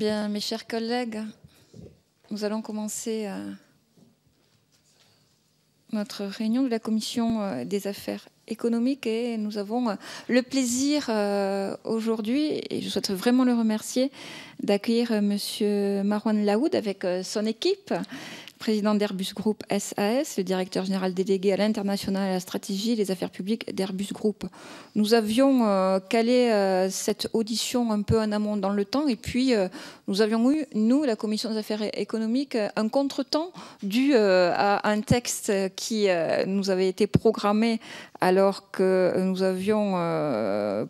Mes chers collègues, nous allons commencer euh, notre réunion de la Commission euh, des affaires économiques et nous avons euh, le plaisir aujourd'hui, et je souhaite vraiment le remercier, d'accueillir Monsieur Marwan Laoud avec son équipe président d'Airbus Group SAS, le directeur général délégué à l'international et à la stratégie des affaires publiques d'Airbus Group. Nous avions euh, calé euh, cette audition un peu en amont dans le temps et puis euh, nous avions eu, nous, la commission des affaires économiques, un contretemps dû à un texte qui nous avait été programmé alors que nous avions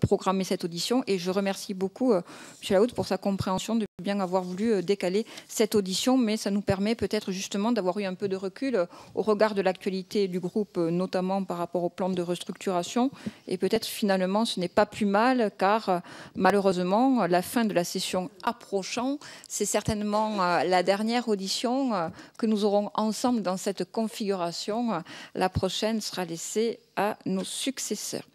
programmé cette audition et je remercie beaucoup M. Laoud pour sa compréhension de bien avoir voulu décaler cette audition, mais ça nous permet peut-être justement d'avoir eu un peu de recul euh, au regard de l'actualité du groupe, euh, notamment par rapport au plan de restructuration. Et peut-être finalement, ce n'est pas plus mal, car euh, malheureusement, la fin de la session approchant, c'est certainement la dernière audition que nous aurons ensemble dans cette configuration. La prochaine sera laissée nos successeurs.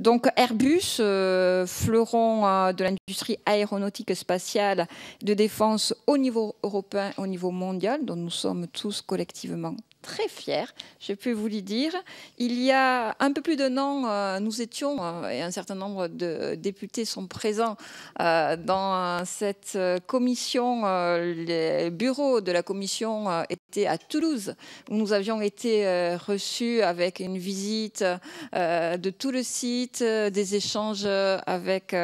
Donc Airbus, euh, fleuron euh, de l'industrie aéronautique spatiale de défense au niveau européen, au niveau mondial, dont nous sommes tous collectivement très fier, je peux vous le dire. Il y a un peu plus d'un an, euh, nous étions, euh, et un certain nombre de députés sont présents euh, dans cette commission. les bureaux de la commission étaient à Toulouse, où nous avions été reçus avec une visite de tout le site, des échanges avec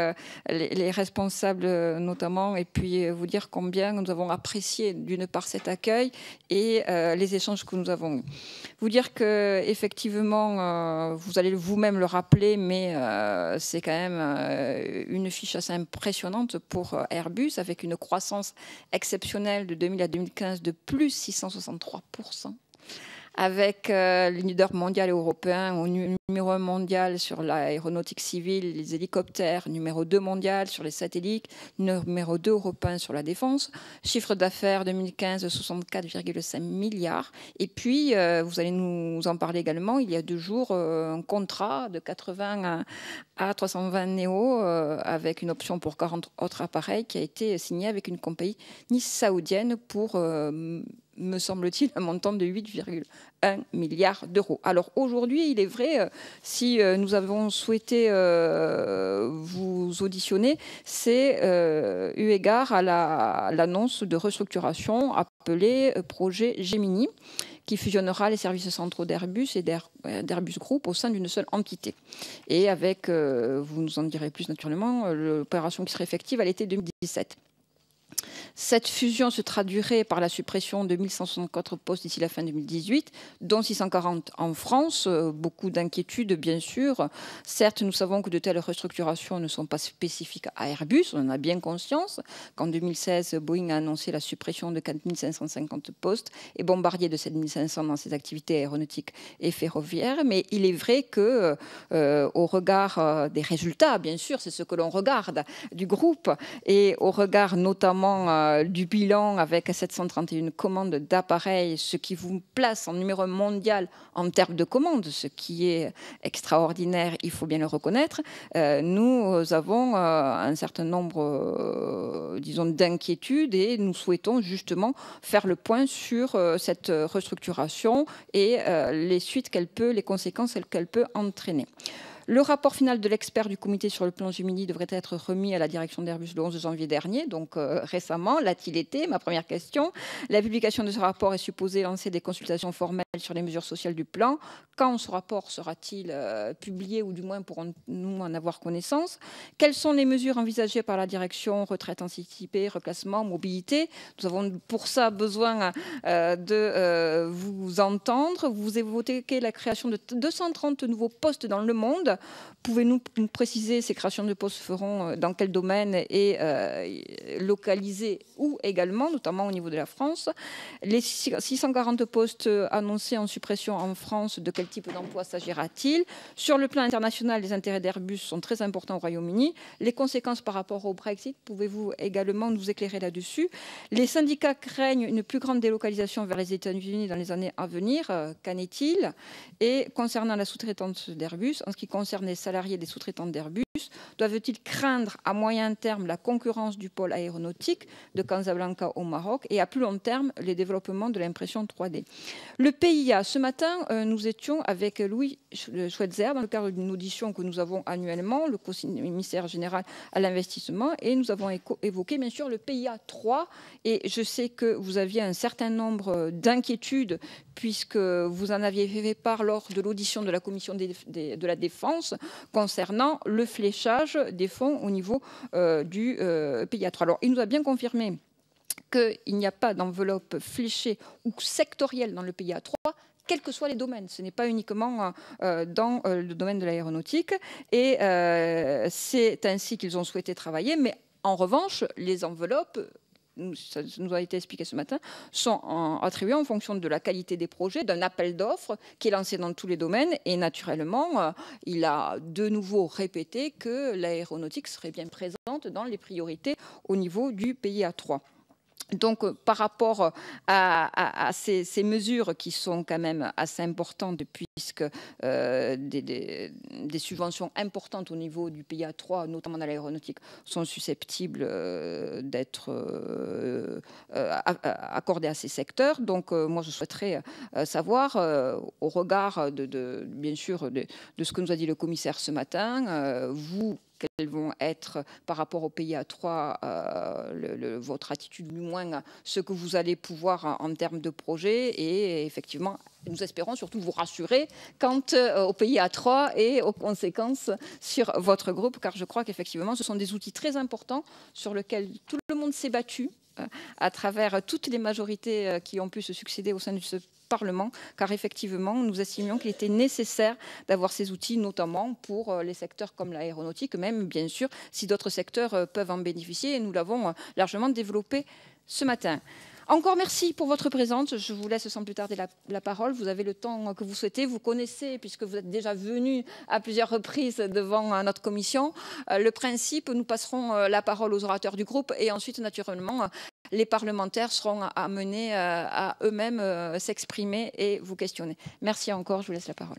les, responsables notamment, et puis vous dire combien nous avons apprécié d'une part cet accueil et les échanges que nous nous avons Vous dire que effectivement, euh, vous allez vous-même le rappeler, mais euh, c'est quand même euh, une fiche assez impressionnante pour Airbus, avec une croissance exceptionnelle de 2000 à 2015 de plus 663 avec euh, le leader mondial et européen au numéro 1 mondial sur l'aéronautique civile, les hélicoptères, numéro 2 mondial sur les satellites, numéro 2 européen sur la défense, chiffre d'affaires 2015 64,5 milliards. Et puis, euh, vous allez nous en parler également, il y a deux jours, euh, un contrat de 80 à 320 Neo avec une option pour 40 autres appareils qui a été signé avec une compagnie saoudienne pour me semble-t-il, un montant de 8,1 milliards d'euros. Alors aujourd'hui, il est vrai, euh, si euh, nous avons souhaité euh, vous auditionner, c'est eu égard à l'annonce de restructuration appelée projet Gemini qui fusionnera les services centraux d'Airbus et d'Airbus Group au sein d'une seule entité. Et avec, vous nous en direz plus naturellement, l'opération qui serait effective à l'été 2017. Cette fusion se traduirait par la suppression de 1164 postes d'ici la fin 2018, dont 640 en France. Euh, beaucoup d'inquiétudes, bien sûr. Certes, nous savons que de telles restructurations ne sont pas spécifiques à Airbus, on en a bien conscience. Qu'en 2016, Boeing a annoncé la suppression de 4550 postes et Bombardier de 7500 dans ses activités aéronautiques et ferroviaires. Mais il est vrai que, euh, au regard euh, des résultats, bien sûr, c'est ce que l'on regarde du groupe, et au regard notamment du bilan avec 731 commandes d'appareils, ce qui vous place en numéro mondial en termes de commandes, ce qui est extraordinaire, il faut bien le reconnaître. Euh, nous avons euh, un certain nombre, disons, d'inquiétudes et nous souhaitons justement faire le point sur cette restructuration et les suites qu'elle peut, les conséquences qu'elle peut entraîner. Le rapport final de l'expert du comité sur le plan Gemini devrait être remis à la direction d'Airbus le 11 janvier dernier, donc euh, récemment. L'a-t-il été? Ma première question. La publication de ce rapport est supposée lancer des consultations formelles sur les mesures sociales du plan. Quand ce rapport sera-t-il euh, publié ou du moins pourrons-nous en avoir connaissance? Quelles sont les mesures envisagées par la direction? Retraite anticipée, reclassement, mobilité? Nous avons pour ça besoin euh, de vous entendre. Vous évoquez la création de 230 nouveaux postes dans le monde. Pouvez-nous nous préciser ces créations de postes feront euh, dans quel domaine et euh, localisées où également, notamment au niveau de la France? Les 640 postes annoncés en suppression en France, de quel type d'emploi s'agira-t-il? Sur le plan international, les intérêts d'Airbus sont très importants au Royaume-Uni. Les conséquences par rapport au Brexit, pouvez-vous également nous éclairer là-dessus? Les syndicats craignent une plus grande délocalisation vers les États-Unis dans les années à venir. Euh, qu'en est-il? Et concernant la sous-traitance d'Airbus, en ce qui concerne concerne les salariés des sous-traitants d'Airbus, doivent-ils craindre à moyen terme la concurrence du pôle aéronautique de Casablanca au Maroc et à plus long terme les développements de l'impression 3D Le PIA, ce matin, euh, nous étions avec Louis Schweitzer dans le cadre d'une audition que nous avons annuellement, le commissaire général à l'investissement, et nous avons évoqué bien sûr le PIA 3 et je sais que vous aviez un certain nombre d'inquiétudes puisque vous en aviez fait part lors de l'audition de la commission de la défense concernant le fléchage des fonds au niveau euh, du euh, PIA 3. Alors, il nous a bien confirmé qu'il n'y a pas d'enveloppe fléchée ou sectorielle dans le PIA 3 quels que soient les domaines. Ce n'est pas uniquement euh, dans le domaine de l'aéronautique. Et c'est ainsi qu'ils ont souhaité travailler. Mais en revanche, les enveloppes ça nous a été expliqué ce matin, sont attribués en fonction de la qualité des projets, d'un appel d'offres qui est lancé dans tous les domaines. Et naturellement, euh, il a de nouveau répété que l'aéronautique serait bien présente dans les priorités au niveau du pays à 3 donc, euh, par rapport à, ces, mesures qui sont quand même assez importantes, puisque euh, des, subventions importantes au niveau du PIA 3, notamment dans l'aéronautique, sont susceptibles euh, d'être accordées à ces secteurs. Donc, moi, je souhaiterais savoir, au regard de, bien sûr de, ce que nous a dit le commissaire ce matin, vous quelles vont être par rapport au pays à 3 euh, votre attitude, du moins ce que vous allez pouvoir en, termes de projet. Et effectivement nous espérons surtout vous rassurer quant euh, au pays à 3 et aux conséquences sur votre groupe, car je crois qu'effectivement, ce sont des outils très importants sur lesquels tout le monde s'est battu euh, à travers toutes les majorités qui ont pu se succéder au sein de ce Parlement, car effectivement, nous estimions qu'il était nécessaire d'avoir ces outils, notamment pour euh, les secteurs comme l'aéronautique, même bien sûr si d'autres secteurs euh, peuvent en bénéficier, et nous l'avons euh, largement développé ce matin. Encore merci pour votre présence. Je vous laisse sans plus tarder la, parole. Vous avez le temps que vous souhaitez. Vous connaissez, puisque vous êtes déjà venu à plusieurs reprises devant notre commission, le principe. Nous passerons la parole aux orateurs du groupe et ensuite, naturellement, les parlementaires seront amenés euh, à eux-mêmes euh, s'exprimer et vous questionner. Merci encore, je vous laisse la parole.